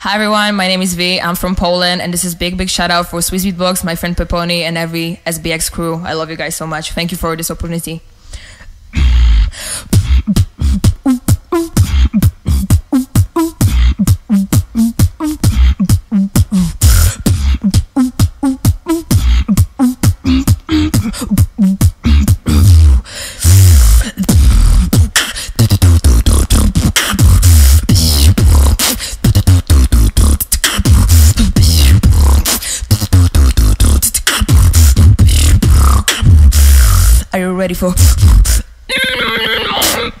Hi everyone, my name is Vee. I'm from Poland, and this is big, big shout out for Swiss Beatbox, my friend Peponi, and every SBX crew. I love you guys so much. Thank you for this opportunity. Are you ready for?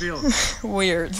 Weird.